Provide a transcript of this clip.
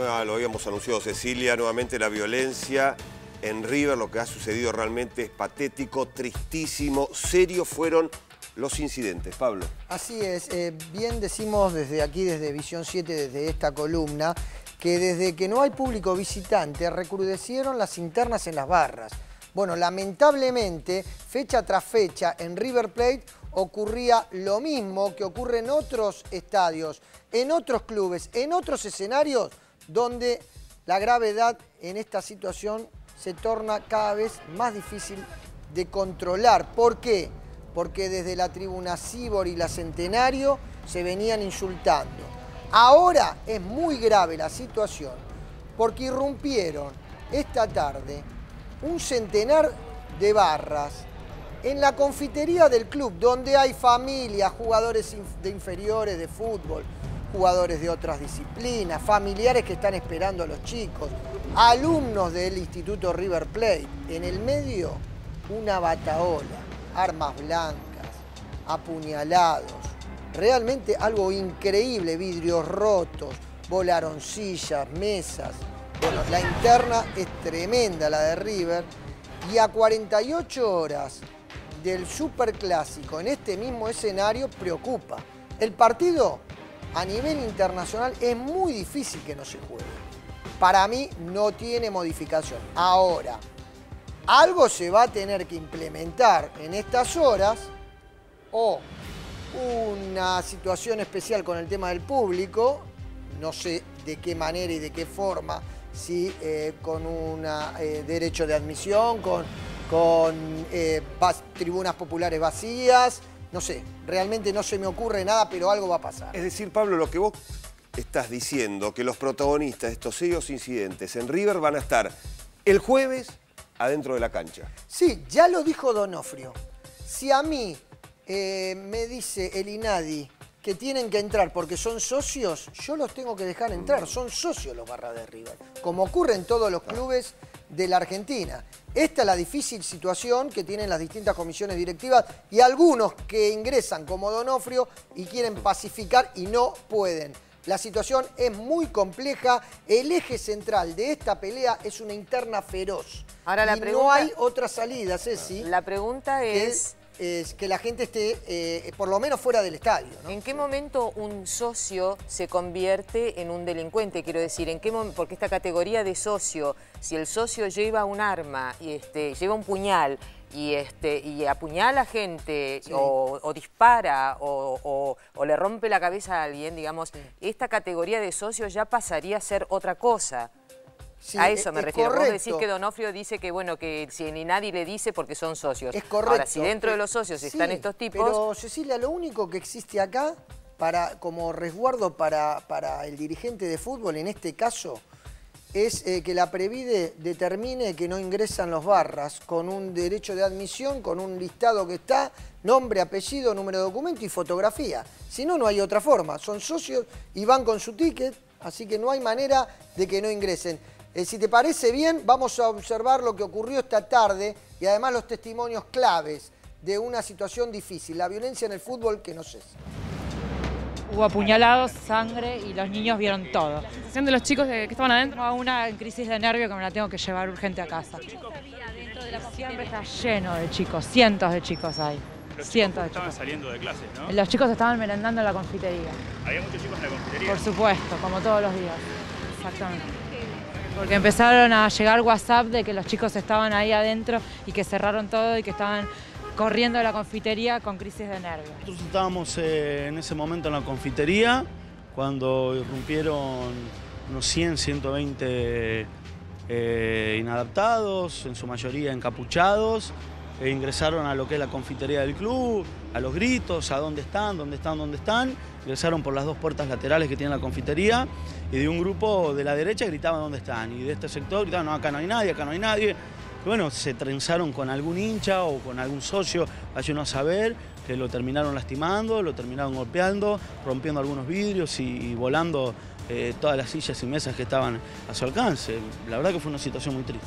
lo habíamos anunciado Cecilia, nuevamente la violencia en River, lo que ha sucedido realmente es patético, tristísimo, serio fueron los incidentes. Pablo. Así es, eh, bien decimos desde aquí, desde Visión 7, desde esta columna, que desde que no hay público visitante recrudecieron las internas en las barras. Bueno, lamentablemente, fecha tras fecha, en River Plate ocurría lo mismo que ocurre en otros estadios, en otros clubes, en otros escenarios donde la gravedad en esta situación se torna cada vez más difícil de controlar. ¿Por qué? Porque desde la tribuna Cibor y la Centenario se venían insultando. Ahora es muy grave la situación porque irrumpieron esta tarde un centenar de barras en la confitería del club, donde hay familias, jugadores de inferiores de fútbol, jugadores de otras disciplinas, familiares que están esperando a los chicos, alumnos del Instituto River Plate. En el medio, una bataola, armas blancas, apuñalados. Realmente algo increíble, vidrios rotos, volaron sillas, mesas. Bueno, la interna es tremenda, la de River. Y a 48 horas del Superclásico en este mismo escenario preocupa. El partido a nivel internacional es muy difícil que no se juegue. Para mí no tiene modificación. Ahora, algo se va a tener que implementar en estas horas o una situación especial con el tema del público, no sé de qué manera y de qué forma, si eh, con un eh, derecho de admisión, con eh, tribunas populares vacías. No sé, realmente no se me ocurre nada, pero algo va a pasar. Es decir, Pablo, lo que vos estás diciendo, que los protagonistas de estos serios incidentes en River van a estar el jueves adentro de la cancha. Sí, ya lo dijo Donofrio. Si a mí eh, me dice el INADI que tienen que entrar porque son socios, yo los tengo que dejar entrar. Son socios los barra de River. Como ocurre en todos los clubes de la Argentina. Esta es la difícil situación que tienen las distintas comisiones directivas y algunos que ingresan como Donofrio y quieren pacificar y no pueden. La situación es muy compleja. El eje central de esta pelea es una interna feroz. Ahora la pregunta, no hay otra salida, Ceci. La pregunta es es que la gente esté eh, por lo menos fuera del estadio. ¿En qué momento un socio se convierte en un delincuente? Quiero decir, ¿en qué porque esta categoría de socio, si el socio lleva un arma y este, lleva un puñal y, este, y apuñala a gente o, dispara o, le rompe la cabeza a alguien, digamos, esta categoría de socio ya pasaría a ser otra cosa a eso me refiero. Vos decís que Donofrio dice que, bueno, que si ni nadie le dice porque son socios. Es correcto. Ahora, si dentro de los socios están estos tipos... pero Cecilia, lo único que existe acá para, como resguardo para, para el dirigente de fútbol, en este caso, es eh, que la Previde determine que no ingresan los barras con un derecho de admisión, con un listado que está, nombre, apellido, número de documento y fotografía. Si no, no hay otra forma. Son socios y van con su ticket, así que no hay manera de que no ingresen. Eh, si te parece bien, vamos a observar lo que ocurrió esta tarde y además los testimonios claves de una situación difícil, la violencia en el fútbol que no cesa. Hubo apuñalados, sangre y los niños vieron todo. ¿La de los chicos que estaban adentro? Una crisis de nervio que me la tengo que llevar urgente a casa. Siempre está lleno de chicos, cientos de chicos hay. Los cientos chicos estaban saliendo de clases, ¿no? Los chicos estaban merendando en la confitería. ¿Había muchos chicos en la confitería? Por supuesto, como todos los días. Exactamente. Porque empezaron a llegar WhatsApp de que los chicos estaban ahí adentro y que cerraron todo y que estaban corriendo a la confitería con crisis de nervios. Nosotros estábamos eh, en ese momento en la confitería cuando irrumpieron unos 100, 120 eh, inadaptados, en su mayoría encapuchados, e ingresaron a lo que es la confitería del club, a los gritos, a dónde están, dónde están, dónde están. Ingresaron por las dos puertas laterales que tiene la confitería y de un grupo de la derecha gritaban dónde están. Y de este sector gritaban, no, acá no hay nadie, acá no hay nadie. Bueno, se trenzaron con algún hincha o con algún socio, vaya uno a saber, que lo terminaron lastimando, lo terminaron golpeando, rompiendo algunos vidrios y, volando eh, todas las sillas y mesas que estaban a su alcance. La verdad que fue una situación muy triste.